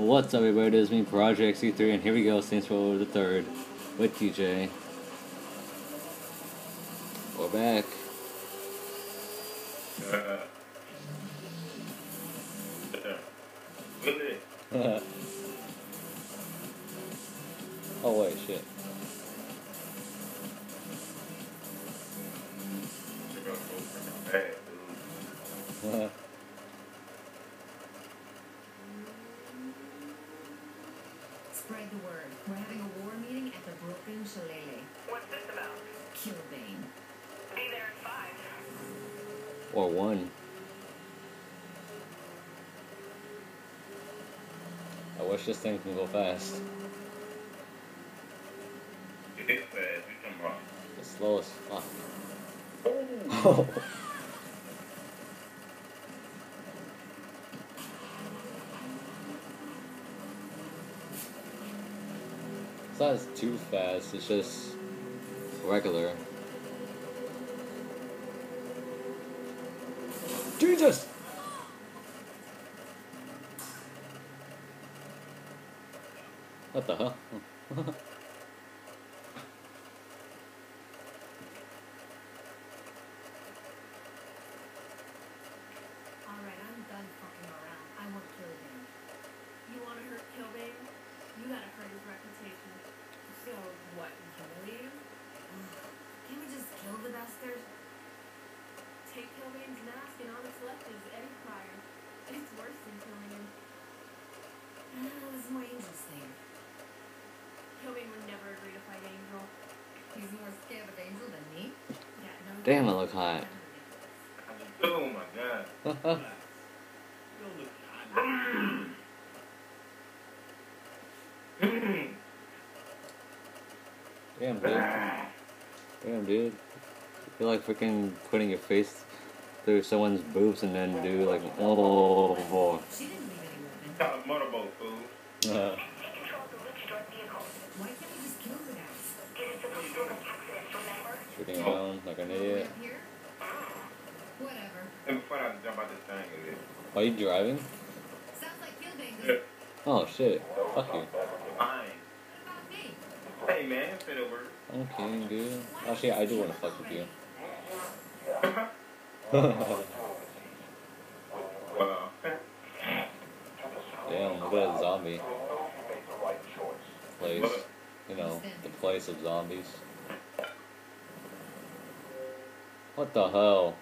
What's up, everybody? This is me, Project C3, and here we go, Saints Row the Third with TJ. We're back. Uh, oh wait, shit. Spread the word. We're having a war meeting at the Broken Shillelagh. What's this about? Killbane. Be there at five. or one. I wish this thing can go fast. It's slow as fuck. Oh. Not too fast, it's just regular. Jesus! What the hell? Alright, I'm done fucking around. I want Killbane. You want to hurt Killbane? You gotta hurt his reputation. So, what, humiliate him? Ugh. Can't we just kill the bastard? Take Killbane's mask and all that's left is Eddie Pryor. It's worse than killing him. Ah, this is more Angel's thing. Killbane would never agree to fight Angel. He's more scared of Angel than me. Yeah, no. Damn, I look hot. Oh my god. Damn, dude. Damn, dude. You're like freaking putting your face through someone's boobs and then do like, oh, She didn't leave any weapon. Got a motorboat, fool. uh, shooting around like an idiot. Whatever. Are you driving? Sounds like Killbane. Yeah. Oh shit. Fuck you. Hey man, fit over. Kidding, dude. Actually, I do want to fuck with you. Damn, look at that zombie place. You know, the place of zombies. What the hell?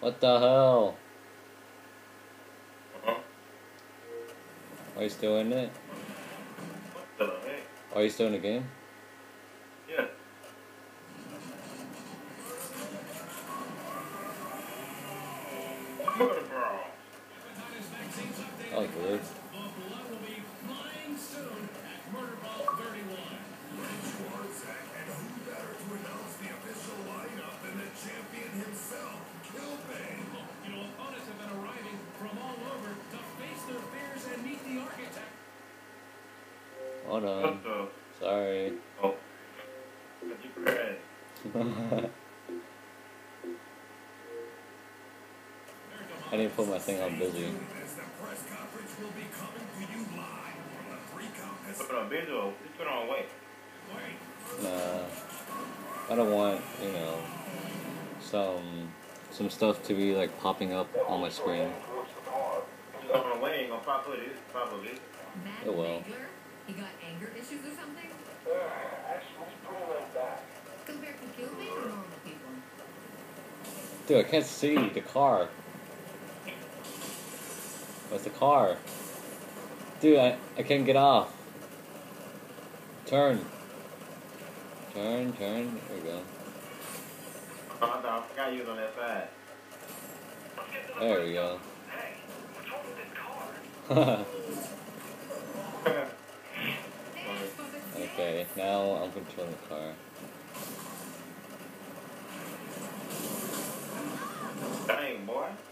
What the hell? uh-huh. Are you still in it? What the heck? Are you still in the game? On. the? Sorry. Oh. But you crash. I didn't put my thing on busy. Put on visual. Just put on weight. Nah. I don't want, you know, some some stuff to be like popping up on my screen. Just on weight ain't gonna pop with it. Probably. Oh, Mad Oh, well. Wrangler? He got anger issues or something? Compared to Killbane or normal people? Dude, I can't see the car. What's the car? Dude, I, I can't get off. Turn. Turn, turn. There we go. Oh, I thought I forgot you was on that side. There we go. Hey, what's wrong with this car? Okay, now I'm controlling the car.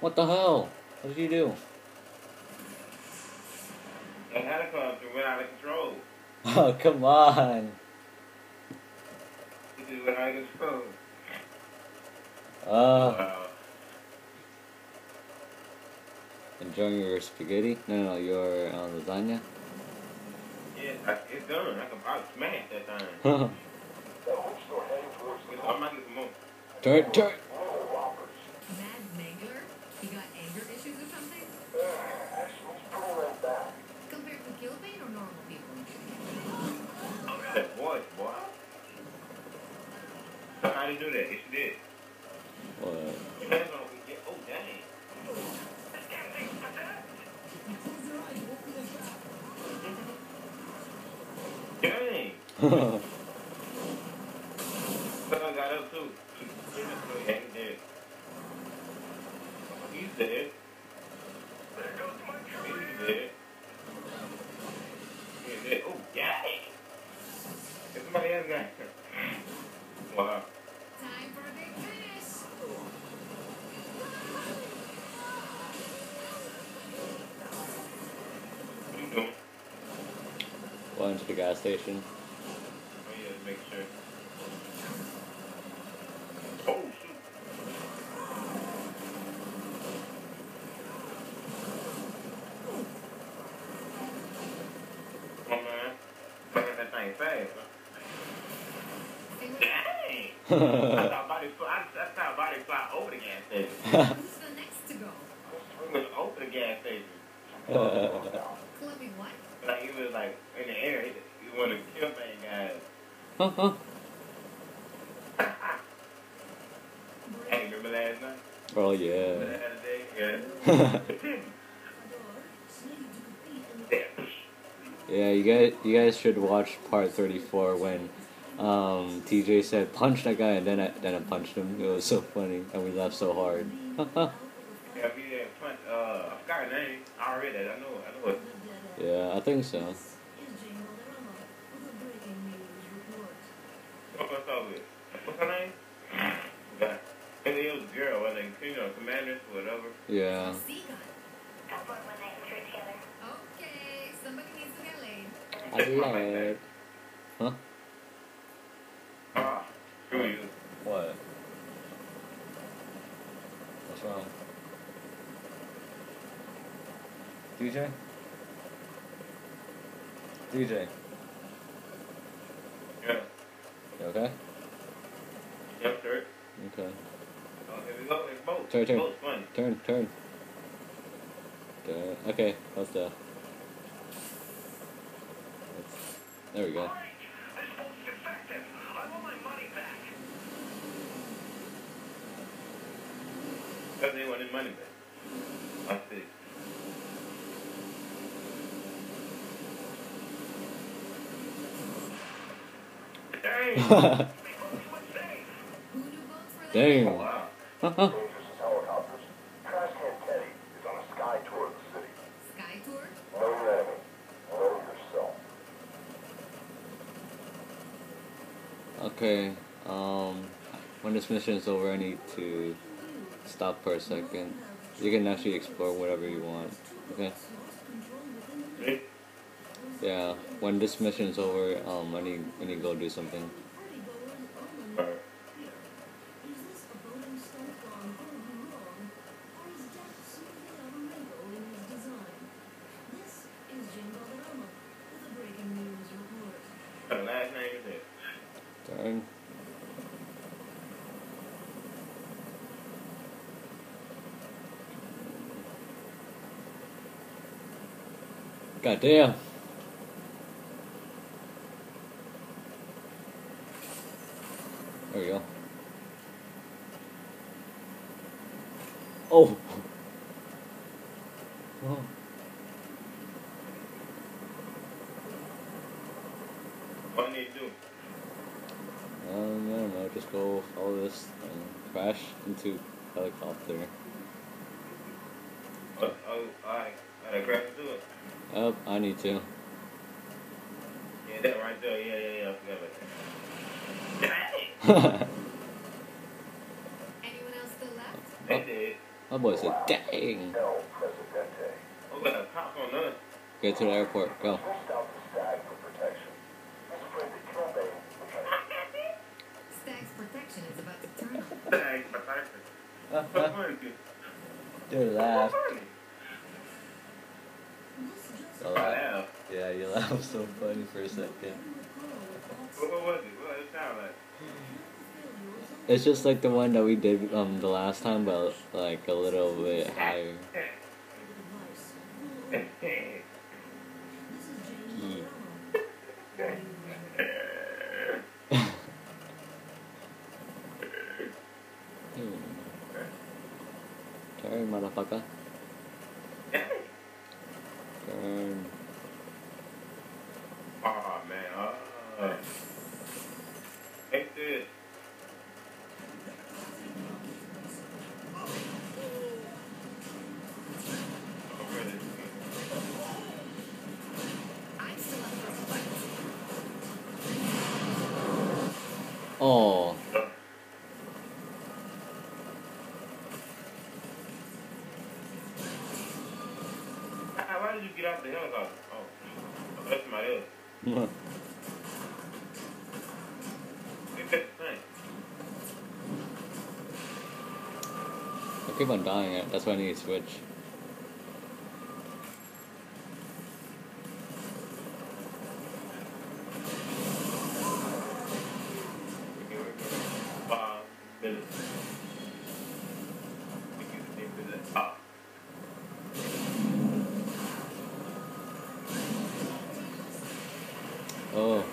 What the hell? What did you do? That helicopter went out of control. Oh, come on. It went out of control. Uh, Wow. enjoying your spaghetti? No, no, your uh, lasagna? Yeah, I- it's done. I can probably smash that thing. turn, I might get some more. turn. So how did you do that? Yes, you did. What? Hands on we get. Oh, dang. Dang. So I got up too. Yeah, he did. He's dead. He's dead. He's dead. Oh, dang. If somebody else got Wow. Time for a big finish! What you doing? Went to the gas station. Oh, yeah, make sure. Oh, shoot. Come man. Fucking that thing fast. Dang! I thought body fly, I, I thought body fly over the gas station. Who's the next to go? It was over the gas station. Clipping what? Like, he was like in the air. He, he one of the kill thing guys. Huh? Hey, remember last night? oh, yeah. the other day? Yeah. yeah, you guys, you guys should watch part 34 when um, TJ said, punch that guy, and then I, then I punched him. It was so funny, and we laughed so hard. Yeah, we had punch, uh, I forgot her name. I already did. I know it. I know it. yeah, I think so. What what's up with? What's her name? Yeah. And it was a girl, I think, you know, commanders, whatever. Yeah. I'll put one night through together. Okay, somebody needs to get laid. I lied. Huh? Ah, screw you. What? What's wrong? DJ? DJ, Yeah. you okay? Yep, sir. Okay. Oh, here we go. It's both. Turn, turn. Funny. Turn, turn. Turn. Okay, that's the. That's, there we go. Right! This boat's defective. I want my money back. Because they wanted money back. I see. Dang! They both were safe. Who do votes for that? Dang. Oh, wow. Haha. Rangers is helicopters. Trash Can Teddy is on a sky tour of the city. Sky tour? Know your enemy. Know yourself. Okay, um, when this mission is over, I need to stop for a second. You can actually explore whatever you want. Okay? Yeah, when this mission is over, um, I need, I need to go do something. Alright last name is it. Darn. God damn. There we go. Oh. Oh. What do you need to do? Um, I don't know, just go follow this and crash into helicopter. Oh, oh alright. Alright, grab it do it. Oh, I need to. Yeah, that right there. Yeah, yeah, yeah. I forgot about that. Anyone else still left? They did. My boy said, dang. El Presidente. Oh, got a cop on us. Get to the airport. Go. Pushed out the stag I. Yeah, you laughed so funny for a second. What, was it? What it sound like? It's just like the one that we did um the last time, but like a little bit higher. Key. Hmm. Turn, motherfucker. Turn. Oh man, uh, it's this. Oh, really? I'm still up for a fight. Oh, Ah, Thing. I keep on dying. it. That's why I need to switch. Five minutes. Think you think for that? Ah. Oh.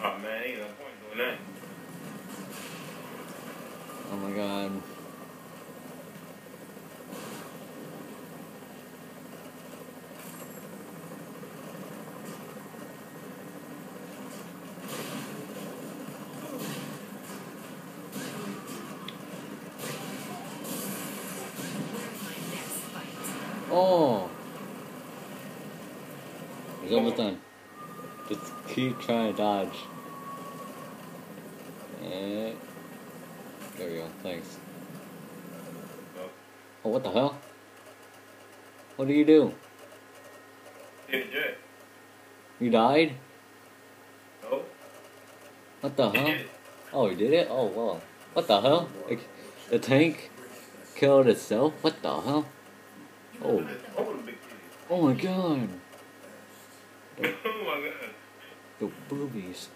Oh man, ain't no point doing that. Oh my god. Where's my next fight? Oh. It's almost done. Just keep trying to dodge. Eh. There we go. Thanks. Oh, what the hell? What do you do? the jet. You died? No? What the hell? Oh, you did it? Oh, wow. What the hell? Like, the tank killed itself? What the hell? Oh. The big titty. Oh my god. Oh my god. The boobies.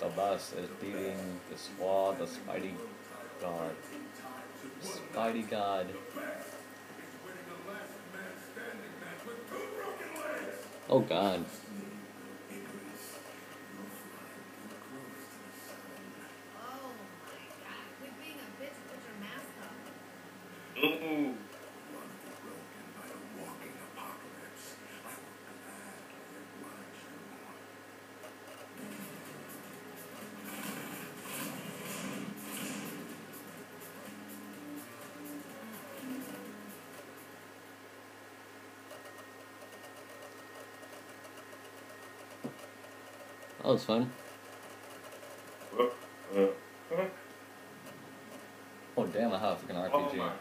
The bus is beating the squad, the Spidey God. Spidey God. Oh god. That was fun. Oh damn, I have a freaking Oh RPG. my god.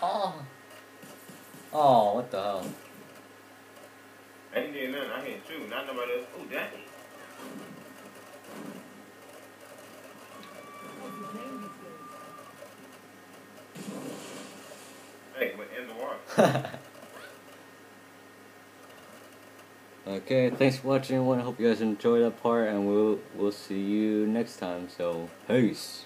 Oh. Ah. Oh, what the hell? I ain't did nothing. I hit you. Not nobody else. Oh, dang. Okay, thanks for watching everyone. I hope you guys enjoyed that part and we'll we'll see you next time. So peace.